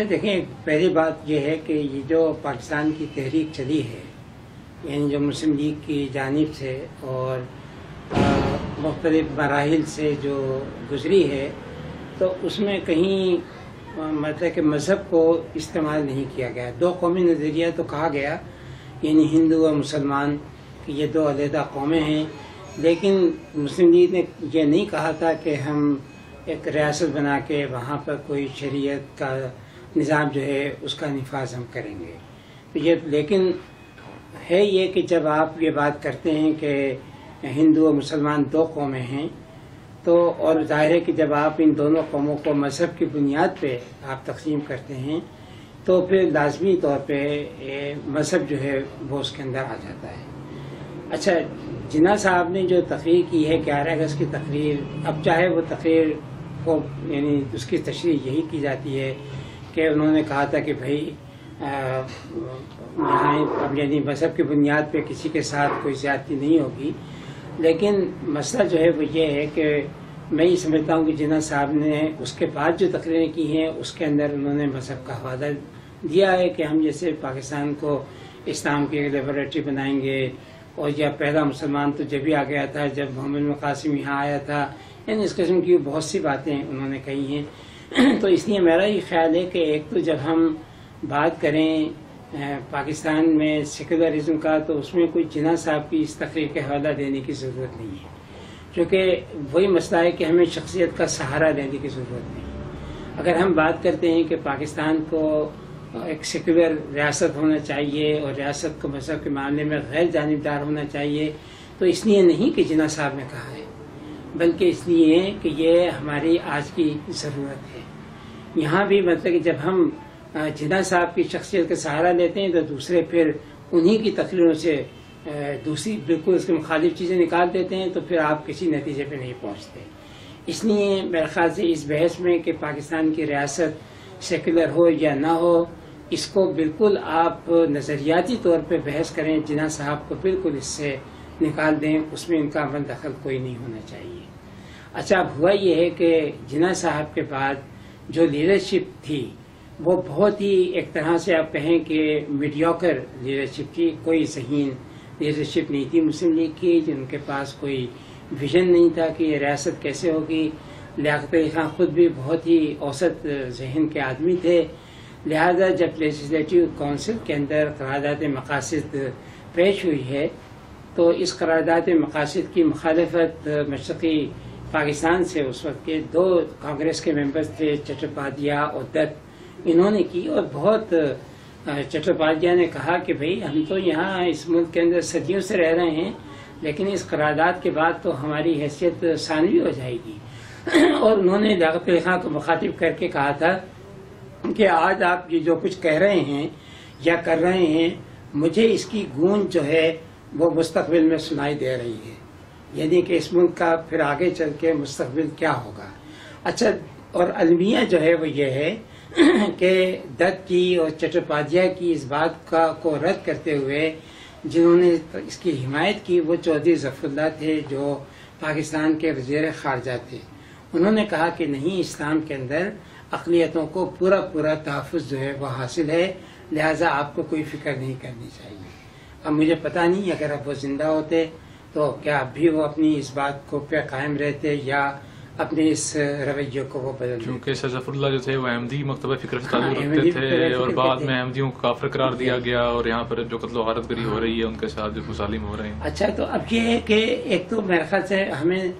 अच्छा देखें पहली बात यह है कि ये जो पाकिस्तान की तहरीक चली है, यानी जो मुस्लिम लीग की जानब से और मुख्तलिफ़ मराहल से जो गुजरी है तो उसमें कहीं मतलब कि मज़हब को इस्तेमाल नहीं किया गया। दो कौमी नज़रिया तो कहा गया, यानी हिंदू और मुसलमान, कि ये दो अलहदा कौमें हैं, लेकिन मुस्लिम लीग ने यह नहीं कहा था कि हम एक रियासत बना के वहाँ पर कोई शरीयत का निज़ाम जो है, उसका नफाज हम करेंगे। तो ये, लेकिन है ये कि जब आप ये बात करते हैं कि हिंदू और मुसलमान दो कौमें हैं तो और ज़ाहिर है कि जब आप इन दोनों कौमों को मज़हब की बुनियाद पे आप तकसीम करते हैं तो फिर लाजमी तौर पे मज़हब जो है, वो उसके अंदर आ जाता है। अच्छा जिना साहब ने जो तकरीर की है, ग्यारह अगस्त की तकरीर, अब चाहे वो तकरीर को, यानी उसकी तशरी यही की जाती है कि उन्होंने कहा था कि भाई यहाँ यानी मज़हब की बुनियाद पे किसी के साथ कोई ज्यादती नहीं होगी। लेकिन मसला जो है वो ये है कि मैं ये समझता हूँ कि जिना साहब ने उसके बाद जो तकरीरें की हैं, उसके अंदर उन्होंने मज़हब का हवाला दिया है कि हम जैसे पाकिस्तान को इस्लाम की लेबोरेटरी बनाएँगे। और या पहला मुसलमान तो जब भी आ गया था, जब मोहम्मद मकासिम यहाँ आया था, यानी इस किस्म की बहुत सी बातें उन्होंने कही हैं। तो इसलिए मेरा ये ख्याल है कि एक तो जब हम बात करें पाकिस्तान में सेकुलरिज्म का तो उसमें कोई जिना साहब की इस तकरीर के हवाला देने की ज़रूरत नहीं है। क्योंकि वही मसला है कि हमें शख्सियत का सहारा देने की ज़रूरत नहीं। अगर हम बात करते हैं कि पाकिस्तान को एक सेकुलर रियासत होना चाहिए और रियासत को मज़हब के मामले में गैर जानबदार होना चाहिए तो इसलिए नहीं कि जिना साहब ने कहा है। बल्कि इसलिए कि ये हमारी आज की ज़रूरत है। यहाँ भी मतलब कि जब हम जिना साहब की शख्सियत का सहारा लेते हैं तो दूसरे फिर उन्हीं की तकरीरों से दूसरी बिल्कुल उसके मुखालिफ चीज़ें निकाल देते हैं तो फिर आप किसी नतीजे पे नहीं पहुँचते। इसलिए मेरे ख्याल से इस बहस में कि पाकिस्तान की रियासत सेकुलर हो या ना हो, इसको बिल्कुल आप नज़रियाती तौर पे बहस करें। जिना साहब को बिल्कुल इससे निकाल दें, उसमें इनका अमल दखल कोई नहीं होना चाहिए। अच्छा अब हुआ यह है कि जिना साहब के बाद जो लीडरशिप थी, वो बहुत ही एक तरह से आप कहें कि मीडियोकर लीडरशिप थी कोई जहीन लीडरशिप नहीं थी मुस्लिम लीग की, जिनके पास कोई विजन नहीं था कि रियासत कैसे होगी। लियाकत अली खान खुद भी बहुत ही औसत जहन के आदमी थे। लिहाजा जब लेजिस्लेटिव काउंसिल के अंदर करारदाद मकासद पेश हुई है तो इस करारदाद मकासद की मुखालफत मशरकी पाकिस्तान से उस वक्त के दो कांग्रेस के मेंबर्स थे चट्टोपाध्याय और दत्त। इन्होंने की और बहुत चट्टोपाध्याय ने कहा कि भाई, हम तो यहाँ इस मुल्क के अंदर सदियों से रह रहे हैं, लेकिन इस करारदाद के बाद तो हमारी हैसियत सानवी हो जाएगी। और उन्होंने लियाकत अली खान को मुखातिब करके कहा था कि आज आप ये जो कुछ कह रहे हैं या कर रहे हैं, मुझे इसकी गूंज जो है वो मुस्तकबिल में सुनाई दे रही है। यानी कि इस मुल्क का फिर आगे चल के मुस्तबिल क्या होगा? अच्छा और अलमिया जो है वो ये है कि दत्त की और चट्टोपाध्याय की इस बात का, को रद्द करते हुए जिन्होंने इसकी हिमायत की, वो चौधरी जफरुल्ला थे जो पाकिस्तान के वज़ीर खारजा थे। उन्होंने कहा कि नहीं, इस्लाम के अंदर अकलीतों को पूरा पूरा तहफ़ जो है वो हासिल है, लिहाजा आपको कोई फ़िक्र नहीं करनी चाहिए। अब मुझे पता नहीं अगर अब वो ज़िंदा होते तो क्या अब भी वो अपनी इस बात को पे कायम रहते या अपने इस रवैये को वो बदल क्योंकि सजफुल्ला जो थे वो अहमदी मकतबा फ़िक्र से ताल्लुक हाँ, रखते थे और बाद में अहमदियों को काफिर करार दिया गया और यहाँ पर जो कत्लो हारत गरी हो रही है उनके साथ जो मुसालिम हो रहे हैं। अच्छा तो अब ये है कि एक तो मेरे ख्याल से हमें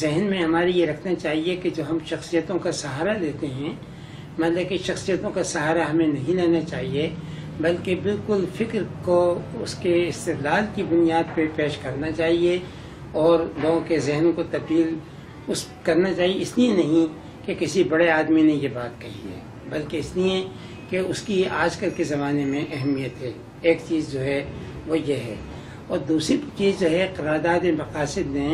जहन में हमारी ये रखना चाहिए कि जो हम शख्सियतों का सहारा लेते हैं मतलब कि शख्सियतों का सहारा हमें नहीं लेना चाहिए। बल्कि बिल्कुल फ़िक्र को उसके इस्तेलाल की बुनियाद पर पेश करना चाहिए और लोगों के जहनों को तब्दील उस करना चाहिए। इसलिए नहीं कि किसी बड़े आदमी ने ये बात कही है, बल्कि इसलिए कि उसकी आजकल के ज़माने में अहमियत है। एक चीज़ जो है, वो ये है। और दूसरी चीज़ जो है करारदाद मकासद ने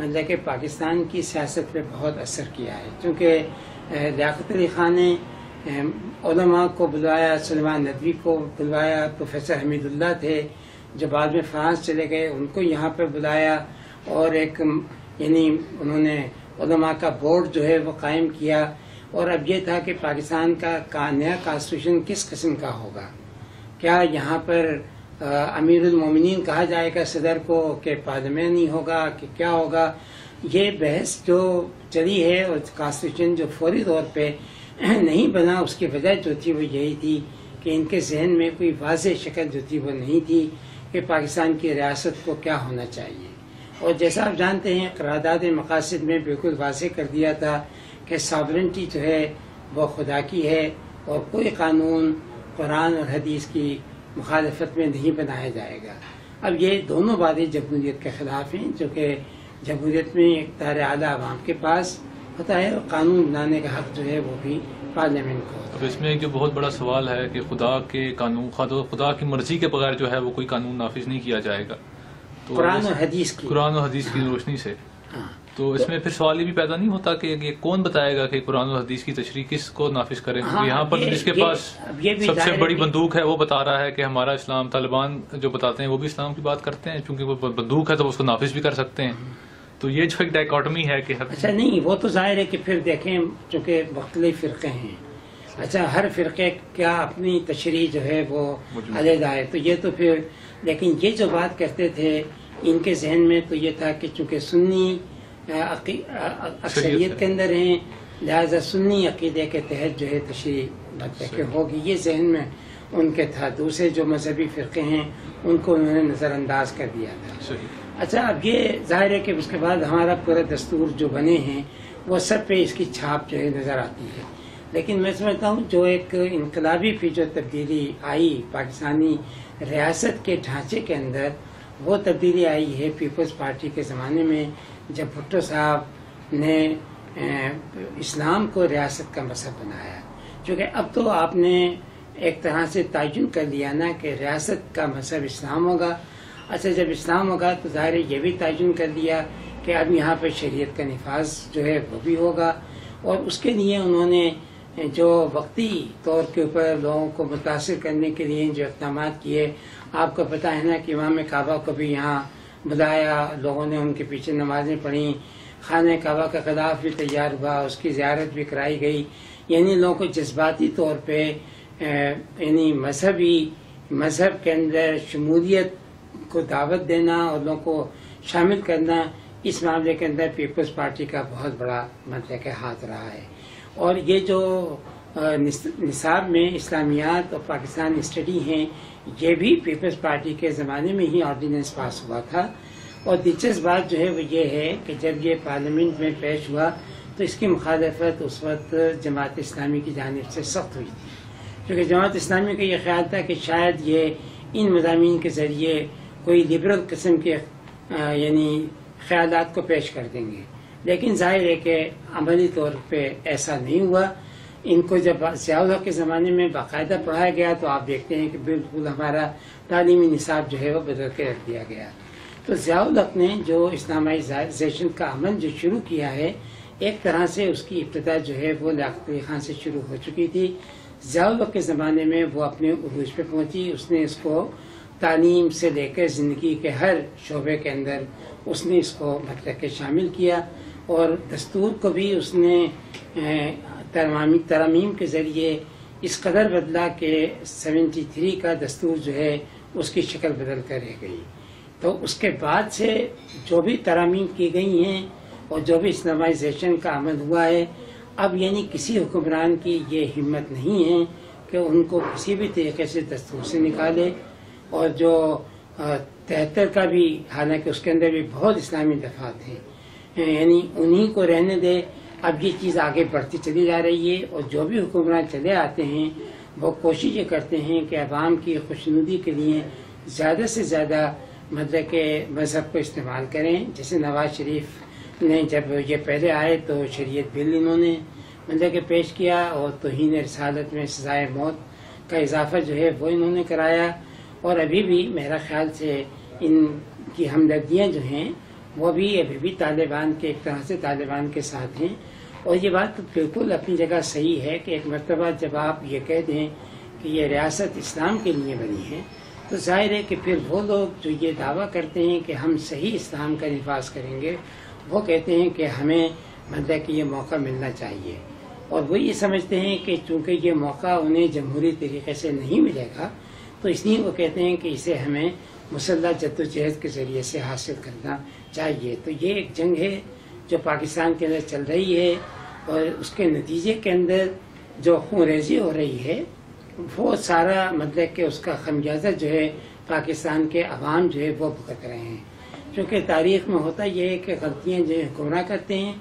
मतलब कि पाकिस्तान की सियासत पर बहुत असर किया है। क्योंकि लियाकत अली खान ने को बुलवाया सलमान नदवी को बुलवाया प्रोफेसर हमीदुल्ला थे। जो बाद में फ्रांस चले गए उनको यहाँ पर बुलाया और एक यानी उन्होंने का बोर्ड जो है वो कायम किया। और अब ये था कि पाकिस्तान का, का नया कॉन्स्टिट्यूशन किस किस्म का होगा? क्या यहाँ पर अमीरुल मोमिनीन कहा जाएगा सदर को कि पार्लियामेंट नहीं होगा कि क्या होगा? ये बहस जो चली है और कॉन्स्टिट्यूशन जो फौरी तौर पे नहीं बना, उसकी वजह जो थी वो यही थी कि इनके जहन में कोई वाज शक्ल जो थी वो नहीं थी कि पाकिस्तान की रियासत को क्या होना चाहिए। और जैसा आप जानते हैं करारदाद मकासद में बिल्कुल वाज कर दिया था कि सॉवरेंटी जो है वो खुदा की है और कोई कानून, कुरान और हदीस की मुखालफत में नहीं बनाया जाएगा। अब ये दोनों बातें जमहूरीत के खिलाफ हैं, जो कि जमहूरियत में इकतार आला आवाम के पास होता है और कानून बनाने का हक जो है वो भी पार्लियामेंट को अब इसमें एक जो बहुत बड़ा सवाल है कि खुदा के कानून खुदा की मर्ज़ी के बगैर जो है वो कोई कानून नाफिज नहीं किया जाएगा। तो कुरान और हदीस की। कुरान और हदीस की रोशनी से। हाँ। तो इसमें फिर सवाल ये भी पैदा नहीं होता कि ये कौन बताएगा कि कुरान और हदीस की तशरी किस को नाफिज करें? हाँ, यहाँ पर जिसके पास ये सबसे बड़ी बंदूक है वो बता रहा है कि हमारा इस्लाम तालिबान जो बताते हैं वो भी इस्लाम की बात करते हैं क्योंकि वो बंदूक है तो उसको नाफिज भी कर सकते हैं। तो ये जो एक डायकॉटमी है कि अच्छा नहीं वो तो ज़ाहिर है कि फिर देखें चूँकि मुख्तलि फ़िरक़े हैं। अच्छा हर फ़िरक़े क्या अपनी तशरी जो है वो अलहदा है? तो ये तो फिर लेकिन ये जो बात करते थे इनके जहन में तो ये था कि चूँकि सुन्नी अक्सरियत के अंदर हैं लिहाजा सुन्नी अकीदे के तहत जो है तशरी मतलब होगी। ये जहन में उनके था। दूसरे जो मजहबी फ़िरक़े हैं उनको उन्होंने नज़रअंदाज कर दिया था। अच्छा अब ये ज़ाहिर है कि उसके बाद हमारा पूरा दस्तूर जो बने हैं, वो सब पे इसकी छाप जो है नज़र आती है। लेकिन मैं समझता हूँ, जो एक इनकलाबी फिर जो तब्दीली आई पाकिस्तानी रियासत के ढांचे के अंदर, वो तब्दीली आई है पीपल्स पार्टी के ज़माने में, जब भुट्टो साहब ने इस्लाम को रियासत का मसहब बनाया। क्योंकि अब तो आपने एक तरह से तयन कर लिया ना कि रियासत का मसहब इस्लाम होगा अच्छा जब इस्लाम होगा तो ज़ाहिर ये भी तयन कर दिया कि अब यहाँ पर शरीयत का नफाज जो है वो भी होगा। और उसके लिए उन्होंने जो वक्ती तौर के ऊपर लोगों को मुतासर करने के लिए जो इकदाम किए, आपको पता है ना कि इमाम काबा को भी यहाँ बुलाया, लोगों ने उनके पीछे नमाजें पढ़ी, खान काबा का खिलाफ भी तैयार हुआ, उसकी ज्यारत भी कराई गई। यानी लोगों को जज्बाती तौर पर यानी मजहबी, मज़हब के अंदर शमूलियत को दावत देना और लोगों को शामिल करना, इस मामले के अंदर पीपल्स पार्टी का बहुत बड़ा मतलब के हाथ रहा है। और ये जो निसाब में इस्लामियात और पाकिस्तान स्टडी हैं, ये भी पीपल्स पार्टी के ज़माने में ही ऑर्डिनेंस पास हुआ था। और दिलचस्प बात जो है वो ये है कि जब ये पार्लियामेंट में पेश हुआ तो इसकी मुखालफत उस वक्त जमात इस्लामी की जानब से सख्त हुई थी। क्योंकि जमात इस्लामी का ये ख्याल था कि शायद ये इन मजामी के ज़रिए कोई लिबरल किस्म के यानी ख्याल को पेश कर देंगे। लेकिन ज़ाहिर है कि अमली तौर पर ऐसा नहीं हुआ। इनको जब जियाउल के ज़माने में बाकायदा पढ़ाया गया तो आप देखते हैं कि बिल्कुल हमारा तालीमी निसाब जो है वह बदल के रख दिया गया। तो जियाउल ने जो इस्लामाइजेशन का अमल जो शुरू किया है, एक तरह से उसकी इब्तदा जो है वो लियात खान से शुरू हो चुकी थी। जियाउल के ज़माने में वो अपने उरूज पे पहुँची, उसने इसको तालीम से लेकर ज़िंदगी के हर शोबे के अंदर उसने इसको मतलब के शामिल किया और दस्तूर को भी उसने तरमी तरमीम के ज़रिए इस कदर बदला कि 73 का दस्तूर जो है उसकी शक्ल बदल कर रह गई। तो उसके बाद से जो भी तरामीम की गई हैं और जो भी इस्लामाइजेशन का अमल हुआ है, अब यानी किसी हुक्मरान की ये हिम्मत नहीं है कि उनको किसी भी तरीके से दस्तूर से निकाले। और जो तिहत्तर का भी, हालाँकि उसके अंदर भी बहुत इस्लामी दफ़ा थे। यानी उन्हीं को रहने दे, अब ये चीज़ आगे बढ़ती चली जा रही है और जो भी हुक्मरान चले आते हैं, वो कोशिश ये करते हैं कि आवाम की खुशनुदी के लिए ज़्यादा से ज़्यादा मतलब के मज़हब को इस्तेमाल करें। जैसे नवाज़ शरीफ ने जब ये पहले आए तो शरीयत बिल इन्होंने मतलब के पेश किया और तोहन रसालत में सजाए मौत का इजाफा जो है वो इन्होंने कराया। और अभी भी मेरा ख्याल से इनकी हमदर्दियाँ जो हैं, वो भी अभी भी तालिबान के, एक तरह से तालिबान के साथ हैं। और ये बात तो बिल्कुल अपनी जगह सही है कि एक मरतबा जब आप ये कह दें कि ये रियासत इस्लाम के लिए बनी है तो ज़ाहिर है कि फिर वो लोग जो ये दावा करते हैं कि हम सही इस्लाम का निफाज करेंगे, वो कहते हैं कि हमें मतलब कि ये मौका मिलना चाहिए। और वो ये समझते हैं कि चूँकि ये मौका उन्हें जमहूरी तरीके से नहीं मिलेगा तो इसलिए वो कहते हैं कि इसे हमें मुसल्ला जद्दोजहद के ज़रिए से हासिल करना चाहिए। तो ये एक जंग है जो पाकिस्तान के अंदर चल रही है और उसके नतीजे के अंदर जो खूरेजी हो रही है, वो सारा मतलब कि उसका खमियाजा जो है पाकिस्तान के अवाम जो है वो भुगत रहे हैं। क्योंकि तारीख में होता यह है कि गलतियाँ जो है गुमराह करते हैं,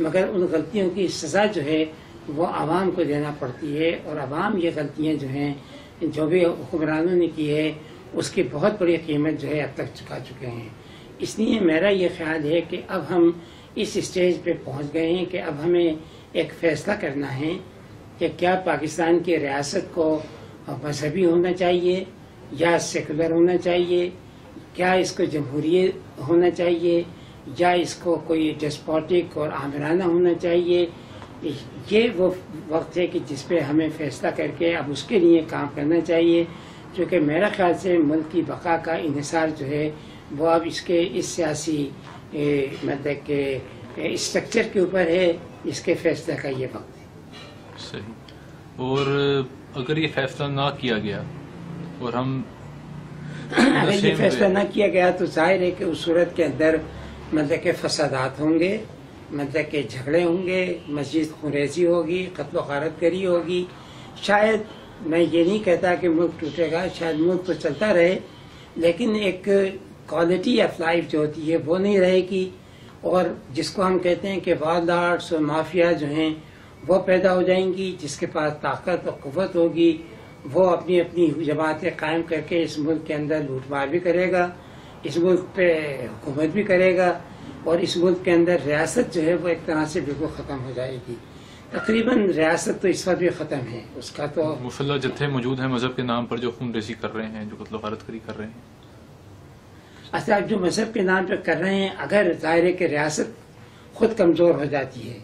मगर उन गलतियों की सज़ा जो है वो आवाम को देना पड़ती है और आवाम ये गलतियाँ जो हैं जो भी हुक्मरानों ने की है, उसकी बहुत बड़ी कीमत जो है अब तक चुका चुके हैं। इसलिए मेरा ये ख्याल है कि अब हम इस स्टेज पे पहुँच गए हैं कि अब हमें एक फैसला करना है कि क्या पाकिस्तान की रियासत को मजहबी होना चाहिए या सेकुलर होना चाहिए, क्या इसको जमहूरियत होना चाहिए या इसको कोई डेस्पोटिक और आमराना होना चाहिए ये वो वक्त है कि जिस पे हमें फैसला करके अब उसके लिए काम करना चाहिए क्योंकि मेरा ख्याल से मुल्क की बका का इसार जो है वो अब इसके इस सियासी मतलब के स्ट्रक्चर के ऊपर है इसके फैसले का ये वक्त है। सही। और अगर ये फैसला ना किया गया और हम अगर ये फैसला ना किया गया तो ज़ाहिर है कि उस सूरत के अंदर मतलब के फसादात होंगे। मतलब के झगड़े होंगे, मस्जिद खुरेजी होगी, कत्ल गारत करी होगी। शायद, मैं ये नहीं कहता कि मुल्क टूटेगा, शायद मुल्क तो चलता रहे, लेकिन एक क्वालिटी ऑफ़ लाइफ जो होती है, वो नहीं रहेगी। और जिसको हम कहते हैं कि वाल आर्ट्स और माफिया जो हैं, वो पैदा हो जाएँगी, जिसके पास ताकत और कुत होगी, वो अपनी अपनी जमातें कायम करके इस मुल्क के अंदर लूटमार भी करेगा, इस मुल्क पे हुकूमत भी करेगा। और इस मुल्क के अंदर रियासत जो है वो एक तरह से बिल्कुल ख़त्म हो जाएगी। तकरीबन रियासत तो इस वक्त भी ख़त्म है। उसका तो मुसल्ला जत्थे मौजूद है मज़हब के नाम पर जो खून रेसी कर रहे हैं जो कत्ल फारत करी कर रहे हैं। अच्छा आप जो मज़हब के नाम पर कर रहे हैं अगर ज़ाहिर के रियासत खुद कमज़ोर हो जाती है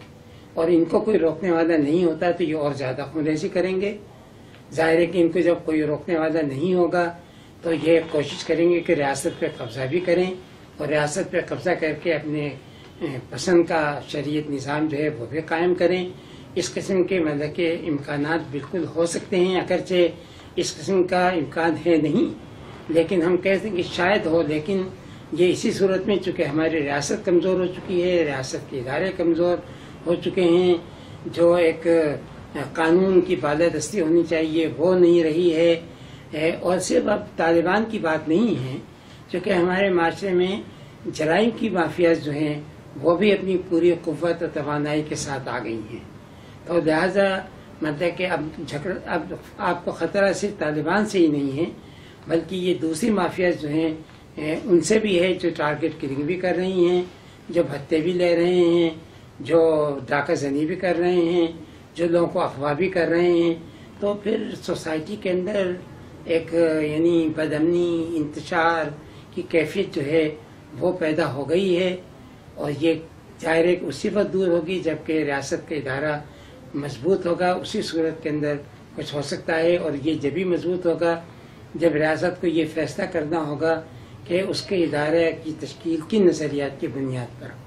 और इनको कोई रोकने वाला नहीं होता तो ये और ज़्यादा खून रेसी करेंगे। ज़ाहिर है कि इनको जब कोई रोकने वाला नहीं होगा तो ये कोशिश करेंगे कि रियासत पे कब्जा भी करें। और रियासत पे कब्जा करके अपने पसंद का शरीयत निज़ाम जो है वो भी कायम करें। इस किस्म के मतलब के इम्कान बिल्कुल हो सकते हैं, अगरचे इस किस्म का इम्कान है नहीं। लेकिन हम कहते हैं कि शायद हो, लेकिन ये इसी सूरत में चूँकि हमारी रियासत कमज़ोर हो चुकी है, रियासत के इदारे कमज़ोर हो चुके हैं, जो एक कानून की बालादस्ती होनी चाहिए, वो नहीं रही है। और सिर्फ़ अब तालिबान की बात नहीं है क्योंकि हमारे माशरे में जराइम की माफिया जो हैं, वो भी अपनी पूरी कुत और तोानाई के साथ आ गई हैं। तो लिहाजा मतलब कि अब झगड़, अब आपको ख़तरा सिर्फ़ तालिबान से ही नहीं है, बल्कि ये दूसरी माफिया जो हैं उनसे भी है जो टारगेट किलिंग भी कर रही हैं, जो भत्ते भी ले रहे हैं, जो डाका जनी भी कर रहे हैं, जो लोगों को अफवाह भी कर रहे हैं। तो फिर सोसाइटी के अंदर एक, यानी बदमनी इंतशार की कैफियत जो है, वो पैदा हो गई है और ये ज़ाहिर उसी वक्त दूर होगी जबकि रियासत का इदारा मज़बूत होगा। उसी सूरत के अंदर कुछ हो सकता है और ये जब भी मज़बूत होगा, जब रियासत को ये फैसला करना होगा कि उसके इदारे की तश्कील की नज़रियात की बुनियाद पर। हो